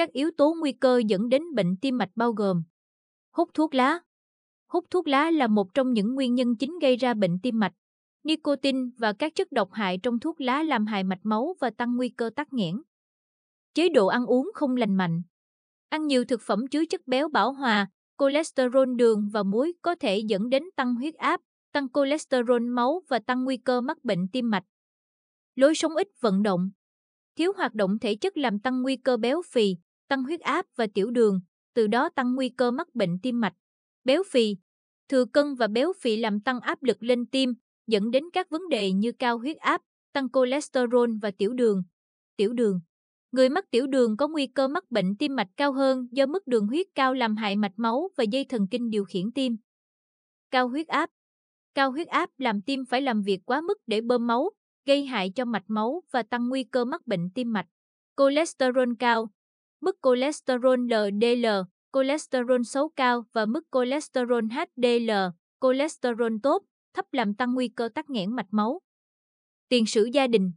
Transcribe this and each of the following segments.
Các yếu tố nguy cơ dẫn đến bệnh tim mạch bao gồm hút thuốc lá. Hút thuốc lá là một trong những nguyên nhân chính gây ra bệnh tim mạch. Nicotine và các chất độc hại trong thuốc lá làm hại mạch máu và tăng nguy cơ tắc nghẽn. Chế độ ăn uống không lành mạnh. Ăn nhiều thực phẩm chứa chất béo bão hòa, cholesterol đường và muối có thể dẫn đến tăng huyết áp, tăng cholesterol máu và tăng nguy cơ mắc bệnh tim mạch. Lối sống ít vận động. Thiếu hoạt động thể chất làm tăng nguy cơ béo phì, tăng huyết áp và tiểu đường, từ đó tăng nguy cơ mắc bệnh tim mạch. Béo phì. Thừa cân và béo phì làm tăng áp lực lên tim, dẫn đến các vấn đề như cao huyết áp, tăng cholesterol và tiểu đường. Tiểu đường. Người mắc tiểu đường có nguy cơ mắc bệnh tim mạch cao hơn do mức đường huyết cao làm hại mạch máu và dây thần kinh điều khiển tim. Cao huyết áp. Cao huyết áp làm tim phải làm việc quá mức để bơm máu, gây hại cho mạch máu và tăng nguy cơ mắc bệnh tim mạch. Cholesterol cao. Mức cholesterol LDL, cholesterol xấu cao và mức cholesterol HDL, cholesterol tốt, thấp làm tăng nguy cơ tắc nghẽn mạch máu. Tiền sử gia đình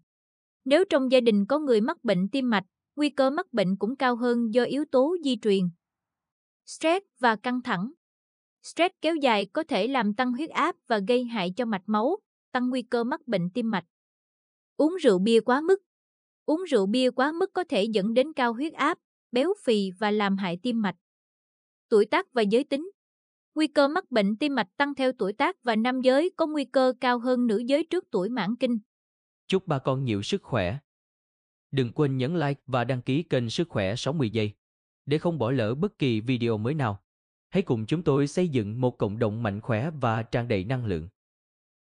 Nếu trong gia đình có người mắc bệnh tim mạch, nguy cơ mắc bệnh cũng cao hơn do yếu tố di truyền. Stress và căng thẳng Stress kéo dài có thể làm tăng huyết áp và gây hại cho mạch máu, tăng nguy cơ mắc bệnh tim mạch. Uống rượu bia quá mức Uống rượu bia quá mức có thể dẫn đến cao huyết áp, béo phì và làm hại tim mạch. Tuổi tác và giới tính Nguy cơ mắc bệnh tim mạch tăng theo tuổi tác và nam giới có nguy cơ cao hơn nữ giới trước tuổi mãn kinh. Chúc ba con nhiều sức khỏe. Đừng quên nhấn like và đăng ký kênh Sức khỏe 60 giây để không bỏ lỡ bất kỳ video mới nào. Hãy cùng chúng tôi xây dựng một cộng đồng mạnh khỏe và tràn đầy năng lượng.